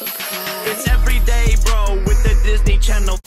It's everyday, bro, with the Disney Channel.